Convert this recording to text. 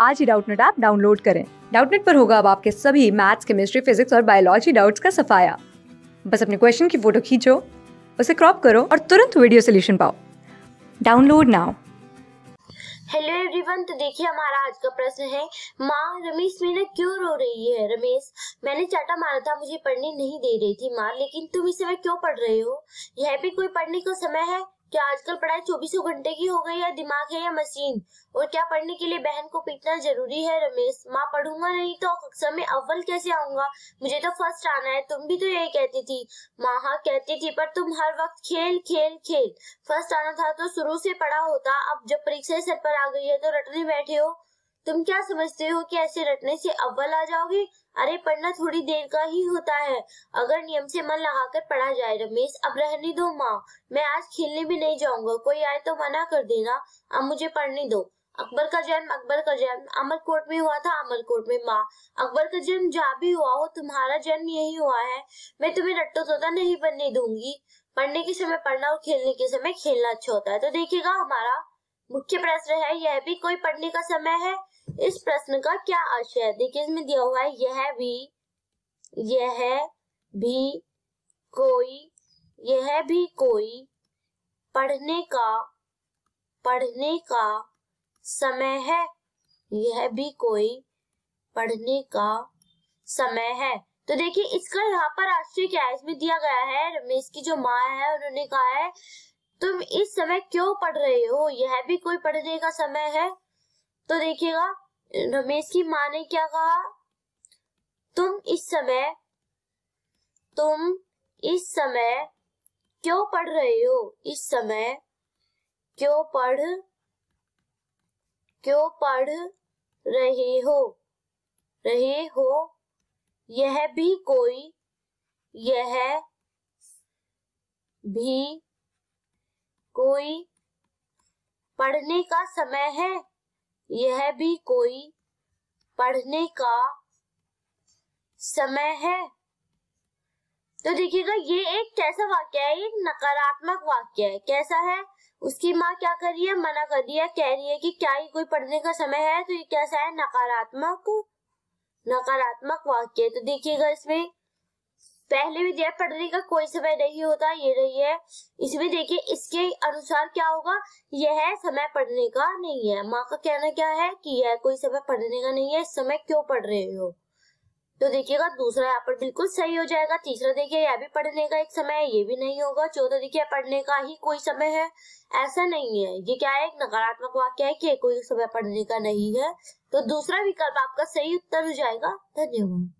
आज ही Doubtnut app download करें। डाउटनेट पर होगा अब आपके सभी मैथ्स, केमिस्ट्री, फिजिक्स और बायोलॉजी डाउट्स का सफाया। बस अपने क्वेश्चन की फ़ोटो खींचो, उसे क्रॉप करो और तुरंत वीडियो सोल्यूशन पाओ। Download now. हेलो एवरीवन तो देखिए हमारा आज का प्रश्न है, माँ रमेश मीना क्यों रो रही है? रमेश, मैंने चाटा मारा था, मुझे पढ़ने नहीं दे रही थी माँ, लेकिन तुम इस समय क्यों पढ़ रहे हो? यह भी कोई पढ़ने का समय है? क्या आजकल पढ़ाई चौबीसों घंटे की हो गई या दिमाग है या मशीन? और क्या पढ़ने के लिए बहन को पीटना ज़रूरी है, रमेश? माँ पढ़ूँगा नहीं तो कक्षा में अव्वल कैसे आऊँगा? मुझे तो फ़र्स्ट आना है, तुम भी तो यही कहती थी। माँ हाँ कहती थी, पर तुम हर वक्त खेल खेल खेल। फ़र्स्ट आना था तो शुरू से पढ़ा होता, अब जब परीक्षा सर पर आ गई है तो रटने बैठे हो। तुम क्या समझते हो कि ऐसे रटने से अव्वल आ जाओगे? अरे, पढ़ना थोड़ी देर का ही होता है। अगर नियम से मन लगाकर पढ़ा जाए, रमेश, अब रहने दो माँ। मैं आज खेलने भी नहीं जाऊँगा। कोई आए तो मना कर देना। अब मुझे पढ़ने दो। अकबर का जन्म, अकबर का जन्म। अमरकोट में हुआ था अमरकोट में, माँ। अकबर का जन्म जहाँ भी हुआ हो, तुम्हारा जन्म यही हुआ है। मैं तुम्हें रट्टो तोता नहीं बनने दूँगी। पढ़ने के समय पढ़ना और खेलने के समय खेलना अच्छा होता है। तो देखिएगा हमारा मुख्य प्रश्न है, यह भी कोई पढ़ने का समय है? इस प्रश्न का क्या आशय है? देखिए, इसमें दिया हुआ है, यह भी यह भी कोई, यह भी कोई पढ़ने का पढ़ने का समय है। यह भी कोई पढ़ने का समय है। तो देखिए, इसका यहाँ पर आश्चर्य क्या है? इसमें दिया गया है, रमेश की जो माँ है, उन्होंने कहा है, तुम इस समय क्यों पढ़ रहे हो? यह भी कोई पढ़ने का समय है? तो देखिएगा रमेश की माँ ने क्या कहा? तुम इस समय, तुम इस समय क्यों पढ़ रहे हो? इस समय क्यों पढ़ क्यों पढ़ रहे हो? रहे हो? यह भी कोई, यह भी कोई पढ़ने का समय है? यह भी कोई पढ़ने का समय है। तो देखिएगा, ये एक कैसा वाक्य है? एक नकारात्मक वाक्य है। कैसा है? उसकी माँ क्या कर रही है? मना कर दिया कह रही है कि क्या ही कोई पढ़ने का समय है? तो ये कैसा है? नकारात्मक नकारात्मक वाक्य तो देखिएगा इसमें पहले भी दिया पढ़ने का कोई समय नहीं होता, ये रही है। इसमें देखिए, इसके अनुसार क्या होगा, यह समय पढ़ने का नहीं है। माँ का कहना क्या है कि यह कोई समय पढ़ने का नहीं है इस समय क्यों पढ़ रहे हो? तो देखिएगा, दूसरा यहाँ पर बिल्कुल सही हो जाएगा, तीसरा देखिए, यह भी पढ़ने का एक समय है, ये भी नहीं होगा। चौथा देखिए, पढ़ने का ही कोई समय है, ऐसा नहीं है। ये क्या है, एक नकारात्मक वाक्य है कि कोई समय पढ़ने का नहीं है। तो दूसरा विकल्प आपका सही उत्तर हो जाएगा। धन्यवाद।